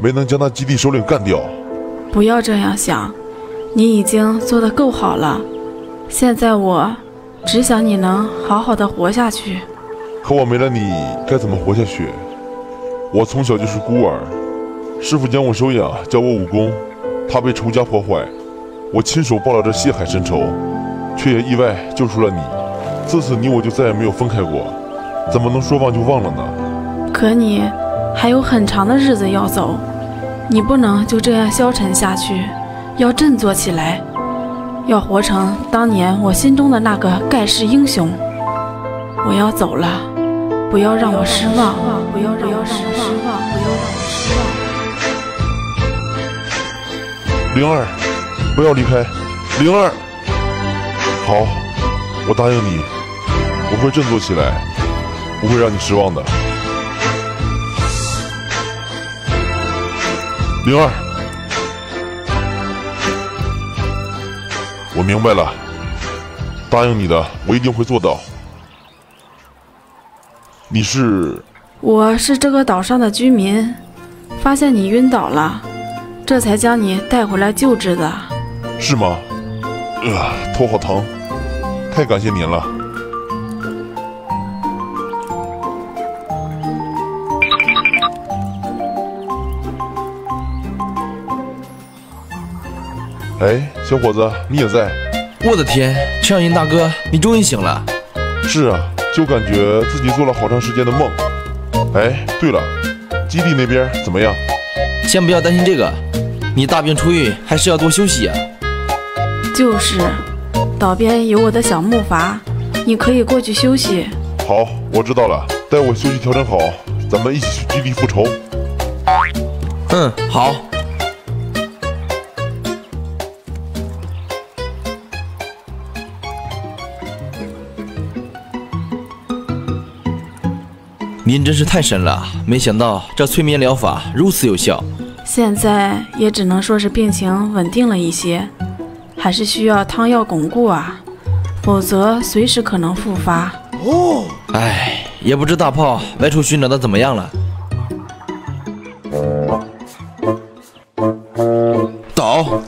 没能将那基地首领干掉。不要这样想，你已经做得够好了。现在我只想你能好好的活下去。可我没了你，该怎么活下去？我从小就是孤儿，师傅将我收养，教我武功，怕被仇家破坏，我亲手报了这血海深仇，却也意外救出了你。自此你我就再也没有分开过，怎么能说忘就忘了呢？可你还有很长的日子要走，你不能就这样消沉下去，要振作起来，要活成当年我心中的那个盖世英雄。我要走了，不要让我失望，不要让我失望，不要让我失望。灵儿，不要离开，灵儿。好，我答应你，我会振作起来，不会让你失望的。灵儿，我明白了，答应你的，我一定会做到。你是？我是这个岛上的居民，发现你晕倒了，这才将你带回来救治的。是吗？呃，头好疼，太感谢您了。哎，小伙子，你也在？我的天，陈小英大哥，你终于醒了。是啊。就感觉自己做了好长时间的梦。哎，对了，基地那边怎么样？先不要担心这个，你大病初愈，还是要多休息呀。就是，岛边有我的小木筏，你可以过去休息。好，我知道了。待我休息调整好，咱们一起去基地复仇。嗯，好。您真是太神了！没想到这催眠疗法如此有效。现在也只能说是病情稳定了一些，还是需要汤药巩固啊，否则随时可能复发。哦，哎，也不知大炮外出寻找的怎么样了。倒，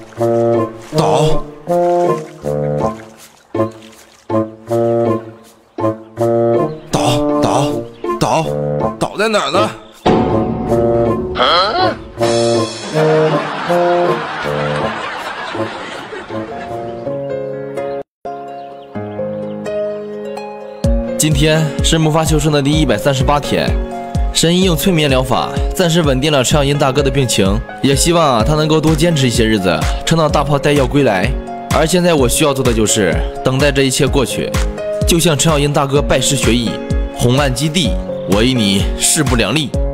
倒。在哪儿呢？今天是木筏求生的第一百三十八天，神医用催眠疗法暂时稳定了陈小英大哥的病情，也希望他能够多坚持一些日子，撑到大炮带药归来。而现在我需要做的就是等待这一切过去，就像陈小英大哥拜师学艺，红岸基地。我与你势不两立。